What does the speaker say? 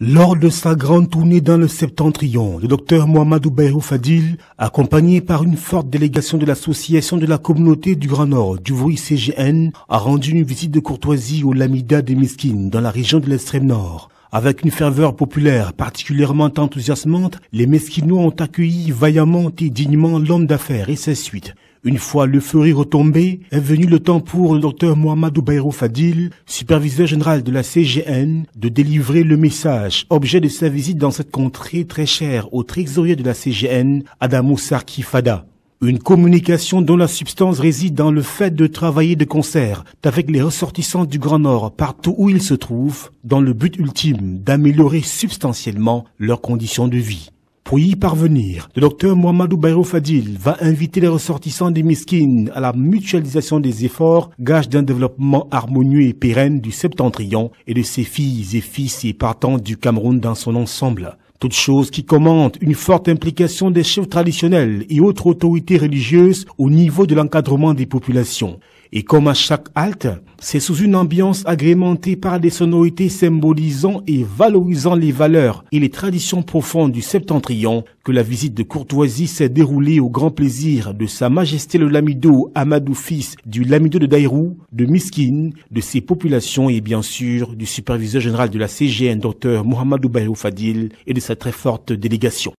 Lors de sa grande tournée dans le septentrion, le docteur Mohamedou Bayrou Fadil, accompagné par une forte délégation de l'association de la communauté du Grand Nord du CGN, a rendu une visite de courtoisie au Lamida des Miskines dans la région de l'extrême nord. Avec une ferveur populaire particulièrement enthousiasmante, les Mesquinois ont accueilli vaillamment et dignement l'homme d'affaires et ses suites. Une fois l'euphorie retombée, est venu le temps pour le docteur Mohamedou Bayrou Fadil, superviseur général de la CGN, de délivrer le message, objet de sa visite dans cette contrée très chère au trésorier de la CGN, Adamou Sarki Fada. Une communication dont la substance réside dans le fait de travailler de concert avec les ressortissants du Grand Nord partout où ils se trouvent, dans le but ultime d'améliorer substantiellement leurs conditions de vie. Pour y parvenir, le docteur Mohamedou Bayrou Fadil va inviter les ressortissants des Miskines à la mutualisation des efforts, gage d'un développement harmonieux et pérenne du septentrion et de ses filles et fils et partants du Cameroun dans son ensemble. Toute chose qui commande une forte implication des chefs traditionnels et autres autorités religieuses au niveau de l'encadrement des populations. Et comme à chaque halte, c'est sous une ambiance agrémentée par des sonorités symbolisant et valorisant les valeurs et les traditions profondes du septentrion que la visite de courtoisie s'est déroulée au grand plaisir de Sa Majesté le Lamido Amadou fils du Lamido de Daïrou, de Miskin, de ses populations et bien sûr du superviseur général de la CGN, Dr Mohamedou Bayrou Fadil et de sa très forte délégation.